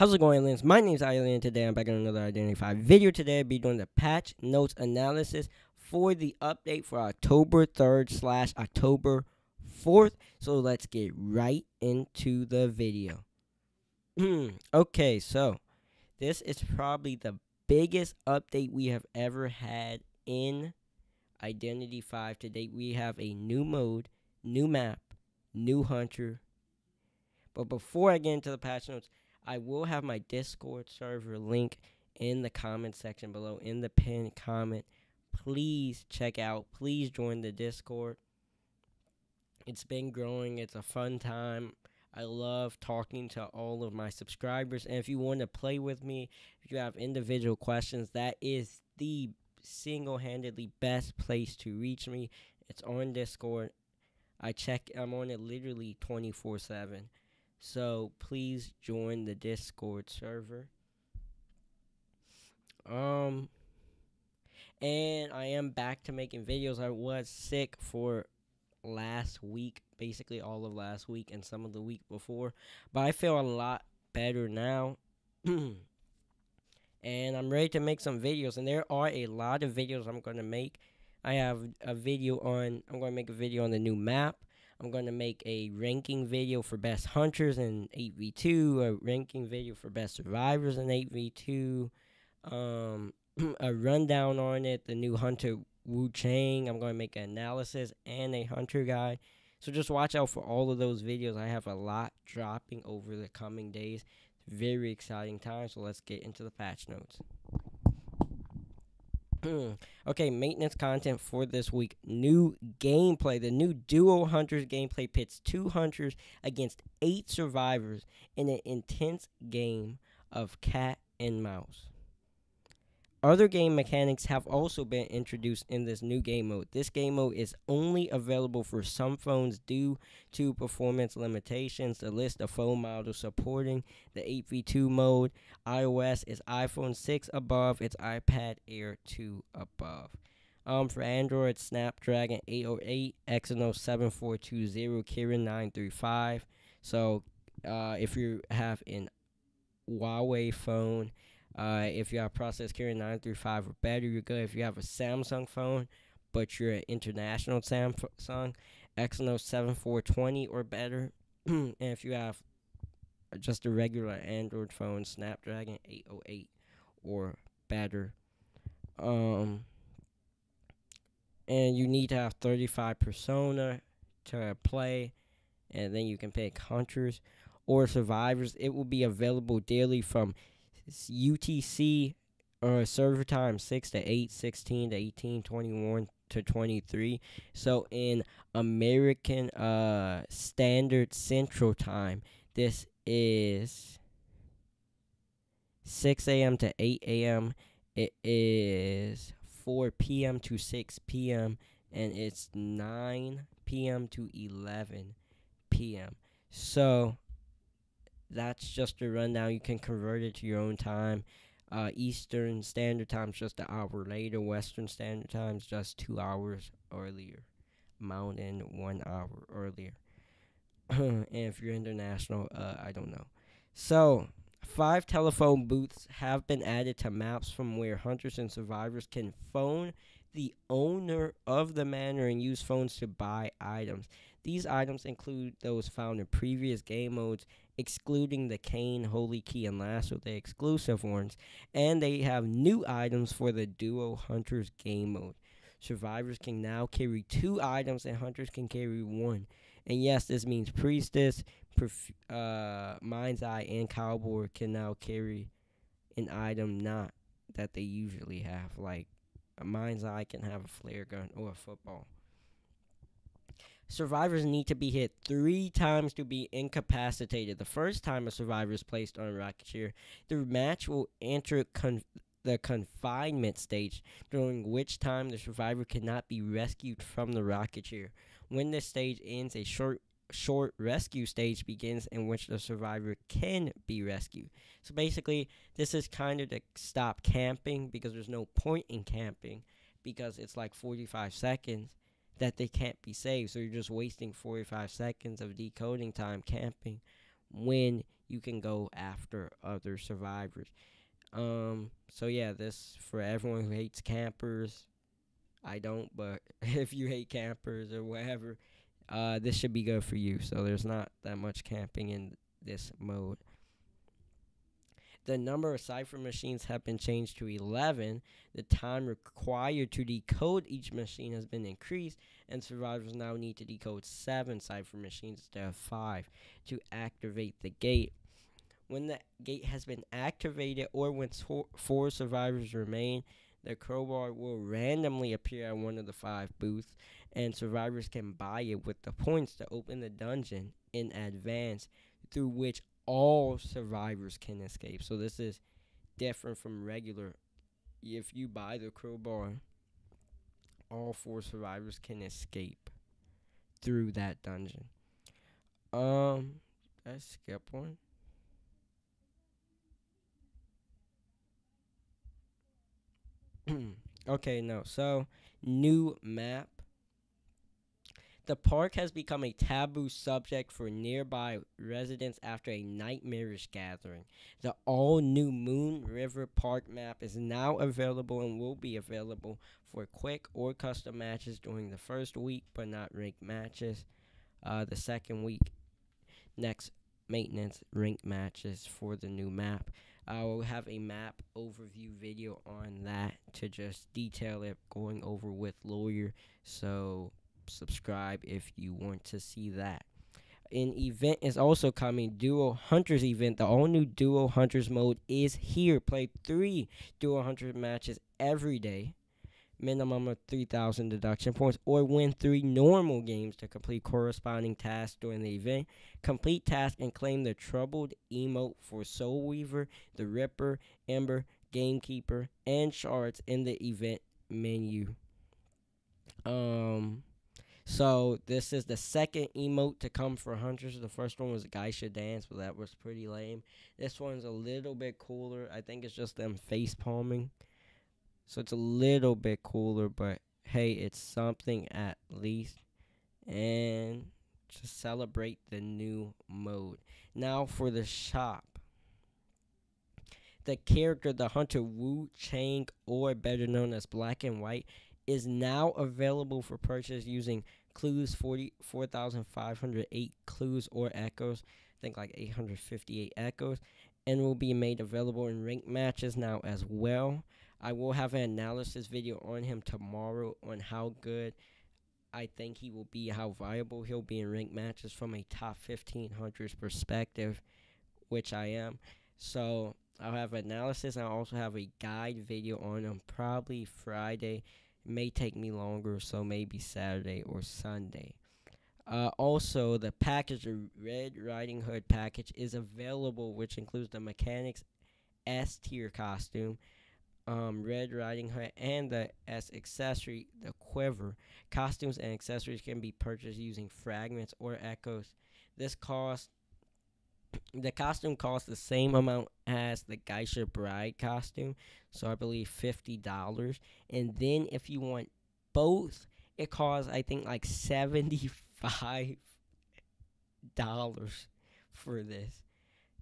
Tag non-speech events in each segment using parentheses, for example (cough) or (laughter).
How's it going, aliens? My name's Alien. Today I'm back on another Identity V video. Today I'll be doing the patch notes analysis for the update for October 3rd slash October 4th. So let's get right into the video. (clears throat) okay, so this is probably the biggest update we have ever had in Identity V to date. We have a new mode, new map, new hunter. But before I get into the patch notes, I will have my Discord server link in the comment section below in the pinned comment. Please check out. Please join the Discord. It's been growing. It's a fun time. I love talking to all of my subscribers. And if you want to play with me, if you have individual questions, that is the single handedly best place to reach me. It's on Discord. I check, I'm on it literally 24 7. So please join the Discord server. Um and I am back to making videos. I was sick for last week, basically all of last week and some of the week before, but I feel a lot better now. (clears throat) and I'm ready to make some videos and there are a lot of videos I'm going to make. I have a video on I'm going to make a video on the new map. I'm going to make a ranking video for best hunters in 8v2, a ranking video for best survivors in 8v2, um, (clears throat) a rundown on it, the new hunter Wu Chang. I'm going to make an analysis and a hunter guide. So just watch out for all of those videos. I have a lot dropping over the coming days. Very exciting time. So let's get into the patch notes. Mm. okay, maintenance content for this week. New gameplay. The new Duo Hunters gameplay pits two hunters against eight survivors in an intense game of cat and mouse. Other game mechanics have also been introduced in this new game mode. This game mode is only available for some phones due to performance limitations. The list of phone models supporting the 8v2 mode iOS is iPhone 6 above, it's iPad Air 2 above. Um, for Android, Snapdragon 808, Exynos 7420, Kirin 935. So, uh, if you have an Huawei phone, uh, if you have processor Kirin 935 or better, you're good. If you have a Samsung phone, but you're an international Samsung, Exynos 7420 or better. (clears throat) and if you have just a regular Android phone, Snapdragon 808 or better. Um, and you need to have 35 persona to play, and then you can pick hunters or survivors. It will be available daily from UTC uh, server time 6 to 8, 16 to 18, 21 to 23. So in American uh, Standard Central Time, this is 6 a.m. to 8 a.m. It is 4 p.m. to 6 p.m. and it's 9 p.m. to 11 p.m. So that's just a rundown. You can convert it to your own time. Uh, Eastern Standard Time is just an hour later. Western Standard Time is just two hours earlier. Mountain one hour earlier. (clears throat) and if you're international, uh, I don't know. So, five telephone booths have been added to maps from where hunters and survivors can phone the owner of the manor and use phones to buy items. These items include those found in previous game modes excluding the Cane, Holy Key, and Lasso, the exclusive ones, and they have new items for the Duo Hunters game mode. Survivors can now carry two items, and Hunters can carry one. And yes, this means Priestess, Perf- uh, Mind's Eye, and Cowboy can now carry an item not that they usually have. Like, a Mind's Eye can have a flare gun or a football. Survivors need to be hit three times to be incapacitated. The first time a survivor is placed on a rocket chair, the match will enter con- the confinement stage, during which time the survivor cannot be rescued from the rocket chair. When this stage ends, a short short rescue stage begins in which the survivor can be rescued. So basically, this is kind of to stop camping because there's no point in camping because it's like 45 seconds that they can't be saved. So you're just wasting 45 seconds of decoding time camping when you can go after other survivors. Um, so yeah, this for everyone who hates campers. I don't, but (laughs) if you hate campers or whatever, uh, this should be good for you. So there's not that much camping in this mode. The number of cipher machines have been changed to 11. The time required to decode each machine has been increased, and survivors now need to decode seven cipher machines instead of five to activate the gate. When the gate has been activated or when four survivors remain, the crowbar will randomly appear at one of the five booths, and survivors can buy it with the points to open the dungeon in advance, through which all survivors can escape. So this is different from regular. If you buy the crowbar, all four survivors can escape through that dungeon. Um, I skip one. (clears throat) okay, no. So, new map. The park has become a taboo subject for nearby residents after a nightmarish gathering. The all new Moon River Park map is now available and will be available for quick or custom matches during the first week, but not ranked matches. Uh, the second week, next maintenance ranked matches for the new map. I will have a map overview video on that to just detail it going over with lawyer. So subscribe if you want to see that. An event is also coming. Duo Hunters event. The all new Duo Hunters mode is here. Play three Duo Hunters matches every day minimum of 3,000 deduction points, or win three normal games to complete corresponding tasks during the event. Complete task and claim the troubled emote for Soul Weaver, the Ripper, Ember, Gamekeeper, and Shards in the event menu. Um, so this is the second emote to come for Hunters. The first one was a Geisha Dance, but that was pretty lame. This one's a little bit cooler. I think it's just them face palming. So it's a little bit cooler, but hey, it's something at least. And to celebrate the new mode. Now for the shop. The character, the hunter Wu Chang, or better known as Black and White, is now available for purchase using clues 44,508 clues or echoes. I think like 858 echoes. And will be made available in ranked matches now as well. I will have an analysis video on him tomorrow on how good I think he will be, how viable he'll be in ranked matches from a top 1500s perspective, which I am. So I'll have analysis. I'll also have a guide video on him probably Friday. May take me longer, so maybe Saturday or Sunday. Uh, also, the package, the Red Riding Hood package, is available, which includes the Mechanics S tier costume, um, Red Riding Hood and the as accessory, the quiver. Costumes and accessories can be purchased using fragments or echoes. This cost the costume costs the same amount as the Geisha Bride costume, so I believe fifty dollars. And then if you want both, it costs I think like seventy five dollars for this.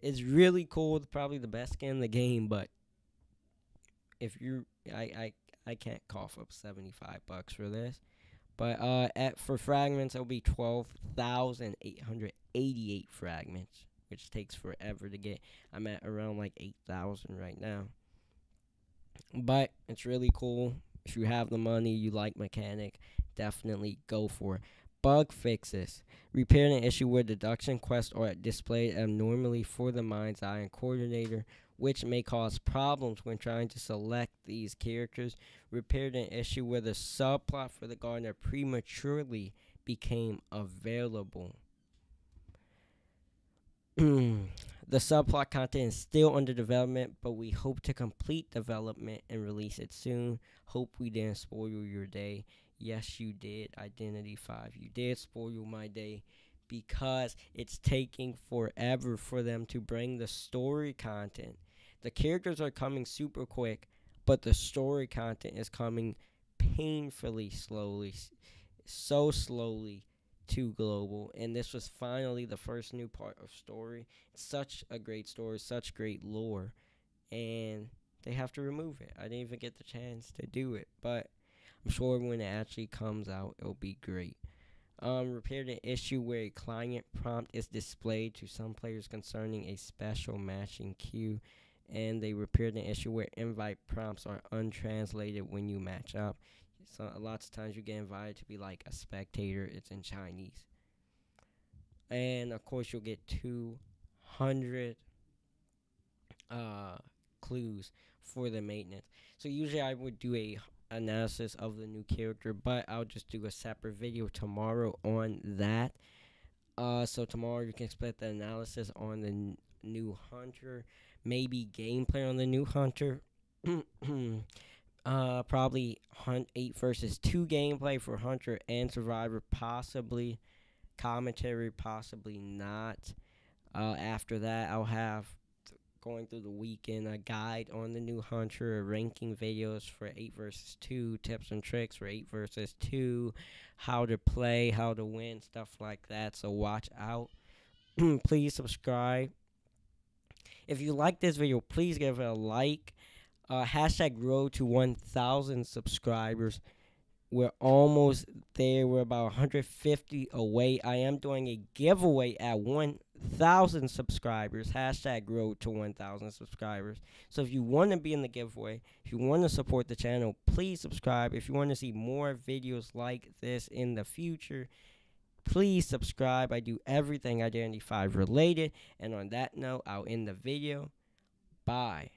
It's really cool. It's probably the best skin in the game, but if you I I I can't cough up 75 bucks for this. But uh at for fragments it'll be 12,888 fragments, which takes forever to get. I'm at around like 8,000 right now. But it's really cool. If you have the money, you like mechanic, definitely go for it. Bug fixes. Repair an issue where deduction quests are displayed abnormally for the mind's eye and coordinator which may cause problems when trying to select these characters, repaired an issue where the subplot for the gardener prematurely became available. Mm. the subplot content is still under development, but we hope to complete development and release it soon. Hope we didn't spoil your day. Yes, you did. Identity V. You did spoil my day because it's taking forever for them to bring the story content the characters are coming super quick, but the story content is coming painfully slowly, so slowly to global, and this was finally the first new part of story. such a great story, such great lore, and they have to remove it. I didn't even get the chance to do it, but I'm sure when it actually comes out, it'll be great. Um, repaired an issue where a client prompt is displayed to some players concerning a special matching queue, and they repaired an issue where invite prompts are untranslated when you match up. So a lot of times you get invited to be like a spectator. It's in Chinese, and of course you'll get two hundred uh, clues for the maintenance. So usually I would do a analysis of the new character, but I'll just do a separate video tomorrow on that. Uh, so tomorrow you can expect the analysis on the n- new hunter, maybe gameplay on the new hunter. (clears throat) (coughs) uh, probably hunt eight versus two gameplay for hunter and survivor, possibly commentary, possibly not. Uh, after that, I'll have going through the weekend, a guide on the new Hunter, ranking videos for 8 versus 2, tips and tricks for 8 versus 2, how to play, how to win, stuff like that. So watch out. (clears throat) please subscribe. If you like this video, please give it a like. Uh, hashtag grow to 1,000 subscribers. We're almost there. We're about 150 away. I am doing a giveaway at 1,000 subscribers. Hashtag grow to 1,000 subscribers. So if you want to be in the giveaway, if you want to support the channel, please subscribe. If you want to see more videos like this in the future, please subscribe. I do everything Identity V related. And on that note, I'll end the video. Bye.